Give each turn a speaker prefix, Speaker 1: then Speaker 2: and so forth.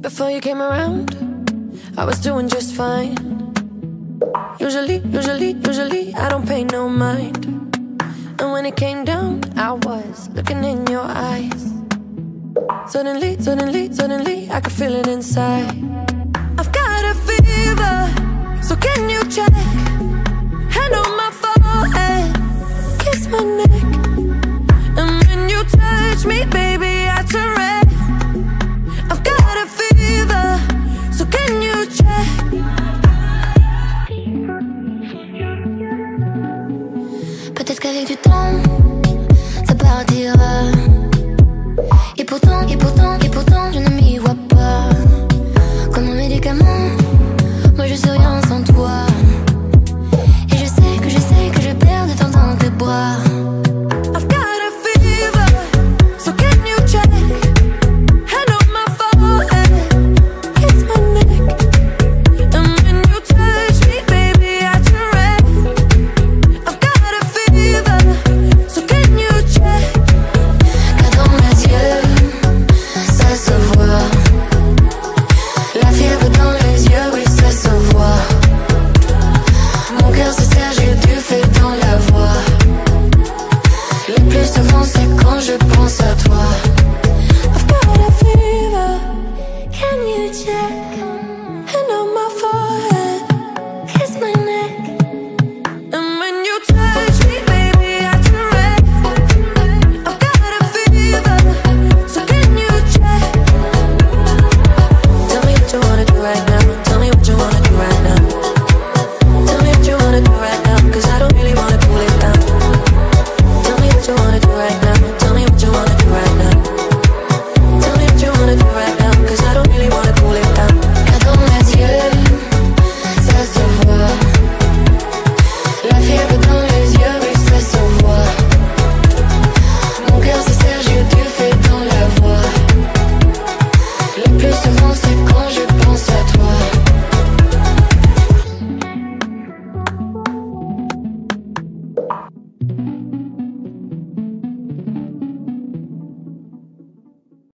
Speaker 1: Before you came around, I was doing just fine. Usually, usually, usually, I don't pay no mind. And when it came down, I was looking in your eyes. Suddenly, suddenly, suddenly, I could feel it inside. I've got a fever, so can you check?
Speaker 2: Qu'avec du temps, ça partira. Et pourtant, et pourtant, et pourtant, je ne m'y vois pas. Comme un médicament, je pense à toi.